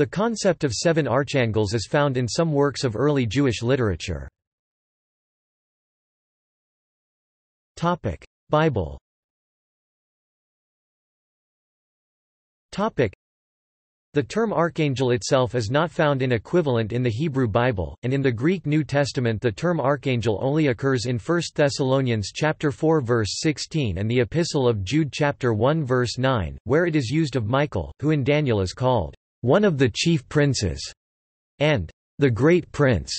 The concept of seven archangels is found in some works of early Jewish literature. Bible the term archangel itself is not found in equivalent in the Hebrew Bible, and in the Greek New Testament the term archangel only occurs in 1 Thessalonians chapter 4 verse 16 and the Epistle of Jude chapter 1 verse 9, where it is used of Michael, who in Daniel is called one of the chief princes, and the great prince.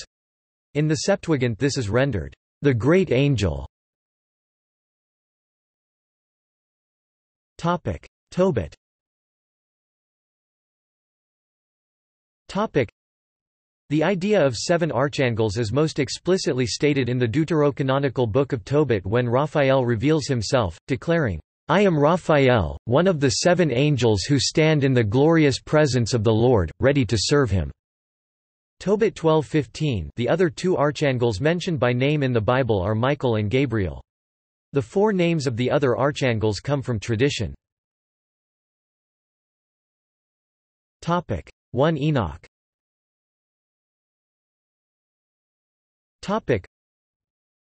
In the Septuagint this is rendered the great angel. Tobit The idea of seven archangels is most explicitly stated in the deuterocanonical book of Tobit when Raphael reveals himself, declaring, I am Raphael, one of the seven angels who stand in the glorious presence of the Lord, ready to serve him. Tobit 12:15 The other two archangels mentioned by name in the Bible are Michael and Gabriel. The four names of the other archangels come from tradition. Topic 1 Enoch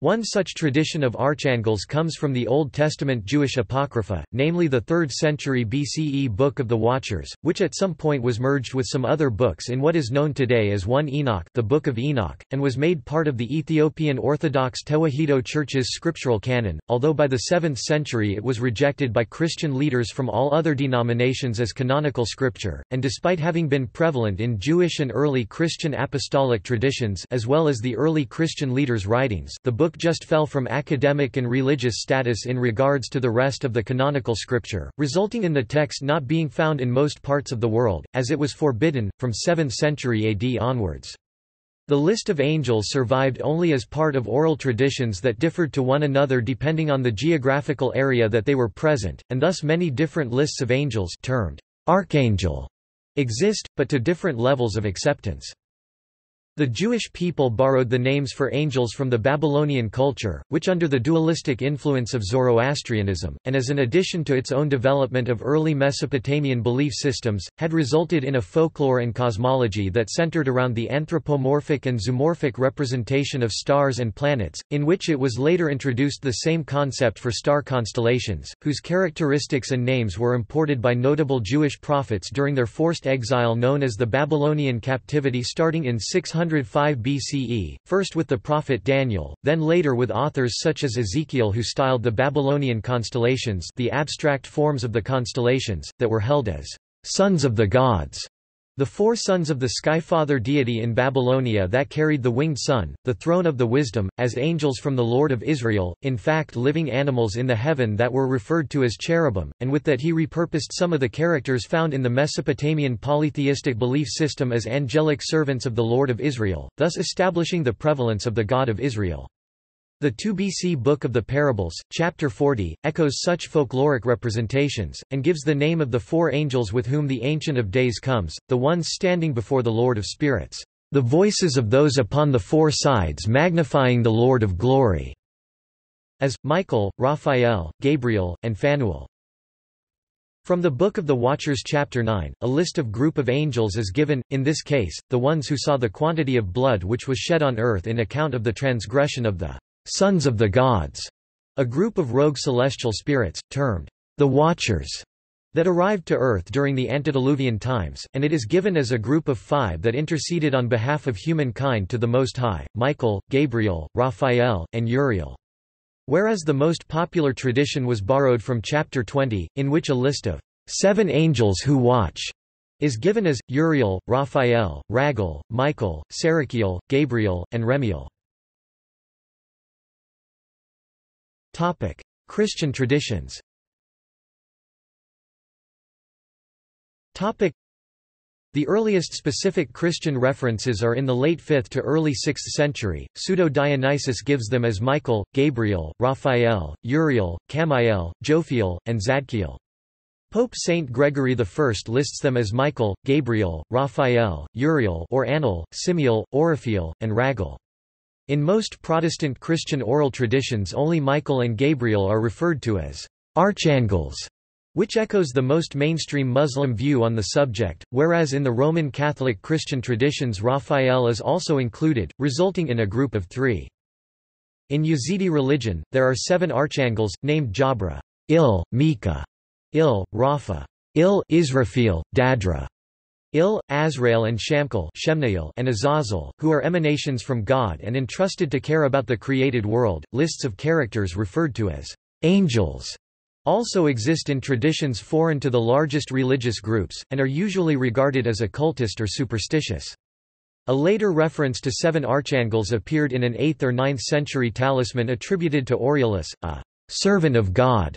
one such tradition of archangels comes from the Old Testament Jewish Apocrypha, namely the 3rd century BCE Book of the Watchers, which at some point was merged with some other books in what is known today as 1 Enoch the Book of Enoch, and was made part of the Ethiopian Orthodox Tewahedo Church's scriptural canon, although by the 7th century it was rejected by Christian leaders from all other denominations as canonical scripture, and despite having been prevalent in Jewish and early Christian apostolic traditions as well as the early Christian leaders' writings the book just fell from academic and religious status in regards to the rest of the canonical scripture, resulting in the text not being found in most parts of the world, as it was forbidden, from 7th century AD onwards. The list of angels survived only as part of oral traditions that differed to one another depending on the geographical area that they were present, and thus many different lists of angels termed archangel exist, but to different levels of acceptance. The Jewish people borrowed the names for angels from the Babylonian culture, which under the dualistic influence of Zoroastrianism, and as an addition to its own development of early Mesopotamian belief systems, had resulted in a folklore and cosmology that centered around the anthropomorphic and zoomorphic representation of stars and planets, in which it was later introduced the same concept for star constellations, whose characteristics and names were imported by notable Jewish prophets during their forced exile known as the Babylonian captivity starting in 600 605 BCE, first with the prophet Daniel, then later with authors such as Ezekiel who styled the Babylonian constellations the abstract forms of the constellations, that were held as sons of the gods. The four sons of the Skyfather deity in Babylonia that carried the winged sun, the throne of the wisdom, as angels from the Lord of Israel, in fact living animals in the heaven that were referred to as cherubim, and with that he repurposed some of the characters found in the Mesopotamian polytheistic belief system as angelic servants of the Lord of Israel, thus establishing the prevalence of the God of Israel. The 2 BC Book of the Parables, chapter 40, echoes such folkloric representations, and gives the name of the four angels with whom the Ancient of Days comes, the ones standing before the Lord of Spirits, the voices of those upon the four sides magnifying the Lord of Glory, as, Michael, Raphael, Gabriel, and Phanuel. From the Book of the Watchers chapter 9, a list of group of angels is given, in this case, the ones who saw the quantity of blood which was shed on earth in account of the transgression of the sons of the gods, a group of rogue celestial spirits, termed the Watchers, that arrived to Earth during the antediluvian times, and it is given as a group of five that interceded on behalf of humankind to the Most High, Michael, Gabriel, Raphael, and Uriel. Whereas the most popular tradition was borrowed from chapter 20, in which a list of seven angels who watch is given as, Uriel, Raphael, Raguel, Michael, Sarakiel, Gabriel, and Remiel. Christian traditions Topic: the earliest specific Christian references are in the late 5th to early 6th century. Pseudo-Dionysius gives them as Michael, Gabriel, Raphael, Uriel, Chamuel, Jophiel, and Zadkiel. Pope Saint Gregory I lists them as Michael, Gabriel, Raphael, Uriel or Anael, Simiel, Oriphiel, and Raguel. In most Protestant Christian oral traditions only Michael and Gabriel are referred to as archangels, which echoes the most mainstream Muslim view on the subject, whereas in the Roman Catholic Christian traditions Raphael is also included, resulting in a group of three. In Yazidi religion, there are seven archangels, named Jabra, Il, Mika, Il, Rafa, Il, Israfil, Dadra, Il, Azrael and Shamkel and Azazel, who are emanations from God and entrusted to care about the created world. Lists of characters referred to as angels also exist in traditions foreign to the largest religious groups, and are usually regarded as occultist or superstitious. A later reference to seven archangels appeared in an 8th or 9th century talisman attributed to Aureolus, a servant of God,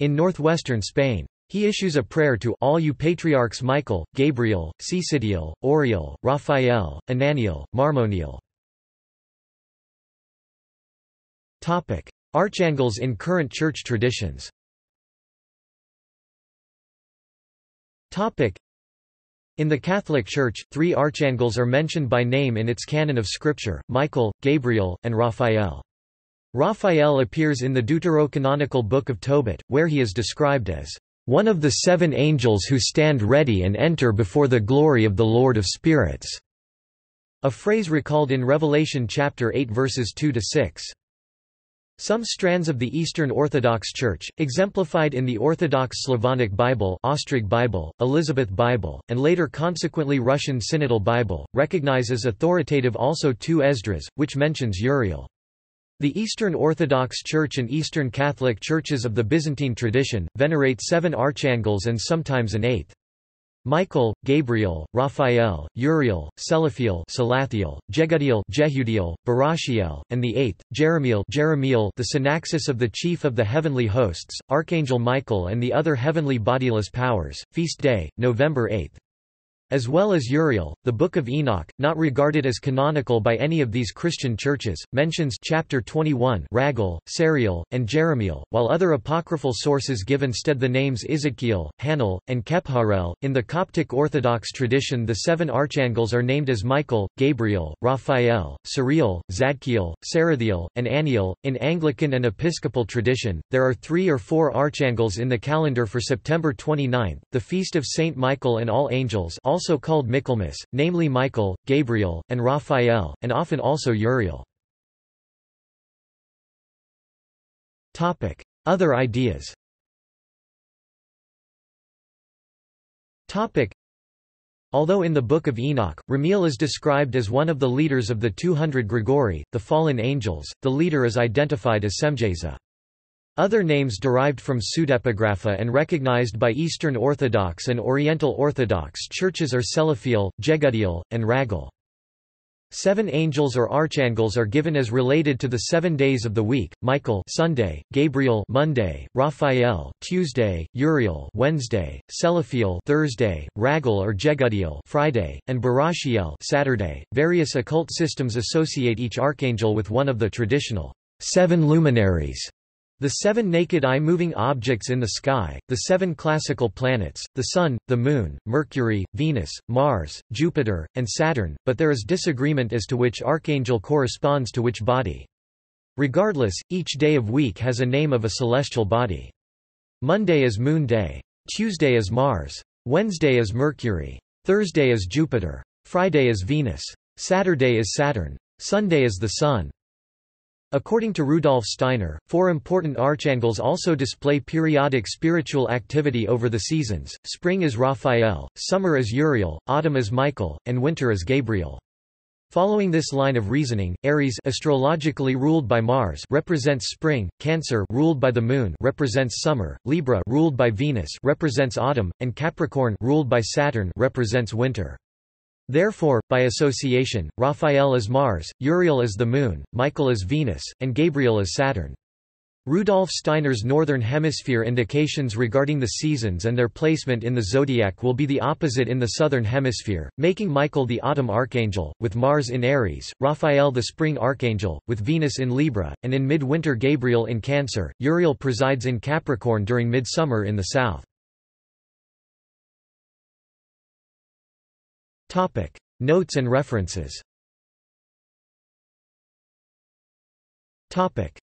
in northwestern Spain. He issues a prayer to all you patriarchs Michael, Gabriel, Cecidiel, Oriel, Raphael, Ananiel, Marmoniel. Topic: Archangels in current church traditions Topic: In the Catholic Church, three archangels are mentioned by name in its canon of Scripture, Michael, Gabriel, and Raphael. Raphael appears in the deuterocanonical Book of Tobit, where he is described as one of the seven angels who stand ready and enter before the glory of the Lord of Spirits", a phrase recalled in Revelation chapter 8 verses 2–6. Some strands of the Eastern Orthodox Church, exemplified in the Orthodox Slavonic Bible Ostrog Bible, Elizabeth Bible, and later consequently Russian Synodal Bible, recognize as authoritative also two Esdras, which mentions Uriel. The Eastern Orthodox Church and Eastern Catholic Churches of the Byzantine tradition, venerate seven archangels and sometimes an eighth. Michael, Gabriel, Raphael, Uriel, Selaphiel, Salathiel, Jegudiel, Jehudiel, Barachiel, and the eighth, Jeremiel, Jeremiel the synaxis of the chief of the heavenly hosts, Archangel Michael and the other heavenly bodiless powers. Feast day, November 8. As well as Uriel, the Book of Enoch, not regarded as canonical by any of these Christian churches, mentions chapter 21 Raguel, Sariel, and Jeremiel, while other apocryphal sources give instead the names Ezekiel, Hanael, and Kepharel. In the Coptic Orthodox tradition the seven archangels are named as Michael, Gabriel, Raphael, Sariel, Zadkiel, Sarathiel, and Aniel. In Anglican and Episcopal tradition, there are three or four archangels in the calendar for September 29, the feast of Saint Michael and all angels also called Michaelmas, namely Michael, Gabriel, and Raphael, and often also Uriel. Other ideas Although in the Book of Enoch, Ramiel is described as one of the leaders of the 200 Grigori, the fallen angels, the leader is identified as Semjeza. Other names derived from pseudepigrapha and recognized by Eastern Orthodox and Oriental Orthodox churches are Selaphiel, Jegudiel, and Raguel. Seven angels or archangels are given as related to the seven days of the week: Michael Sunday, Gabriel Monday, Raphael Tuesday, Uriel Wednesday, Selaphiel Thursday, Raguel or Jegudiel Friday, and Barachiel Saturday. Various occult systems associate each archangel with one of the traditional seven luminaries the seven naked eye-moving objects in the sky, the seven classical planets, the Sun, the Moon, Mercury, Venus, Mars, Jupiter, and Saturn, but there is disagreement as to which archangel corresponds to which body. Regardless, each day of week has a name of a celestial body. Monday is Moon Day. Tuesday is Mars. Wednesday is Mercury. Thursday is Jupiter. Friday is Venus. Saturday is Saturn. Sunday is the Sun. According to Rudolf Steiner, four important archangels also display periodic spiritual activity over the seasons, spring is Raphael, summer is Uriel, autumn is Michael, and winter is Gabriel. Following this line of reasoning, Aries astrologically ruled by Mars represents spring, Cancer ruled by the Moon represents summer, Libra ruled by Venus represents autumn, and Capricorn ruled by Saturn represents winter. Therefore, by association, Raphael is Mars, Uriel is the Moon, Michael is Venus, and Gabriel is Saturn. Rudolf Steiner's Northern Hemisphere indications regarding the seasons and their placement in the zodiac will be the opposite in the Southern Hemisphere, making Michael the autumn archangel, with Mars in Aries, Raphael the spring archangel, with Venus in Libra, and in midwinter Gabriel in Cancer. Uriel presides in Capricorn during midsummer in the south. Topic: Notes and references. Topic: